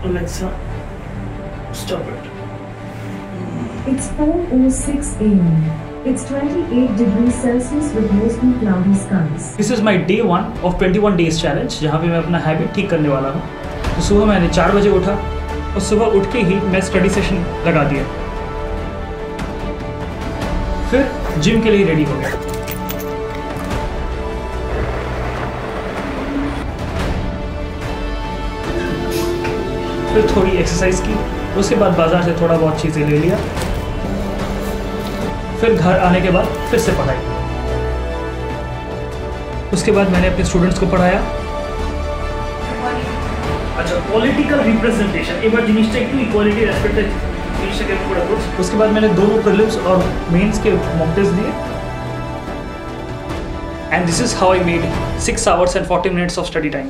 Alexa, stop it. It's 4.06 am. It's 28 degrees Celsius with mostly cloudy skies. This is my day one of 21 days challenge जहाँ पे मैं अपना habit ठीक करने वाला हूँ तो सुबह मैंने चार बजे उठा और सुबह उठ के ही मैं स्टडी सेशन लगा दिया फिर जिम के लिए रेडी हो गया फिर थोड़ी एक्सरसाइज की उसके बाद बाजार से थोड़ा बहुत चीज़ें ले लिया फिर घर आने के बाद फिर से पढ़ाई उसके बाद मैंने अपने स्टूडेंट्स को पढ़ाया আচ্ছা পলিটিক্যাল রিপ্রেজেন্টেশন এবার জিনিসটা একটু ইকুয়ালিটি রেসপেক্টে জিনিসটাকে পুরো उसके बाद मैंने दोनों प्रीलिम्स और मेंस के मॉक टेस्ट दिए and this is how I made six hours and forty minutes of study time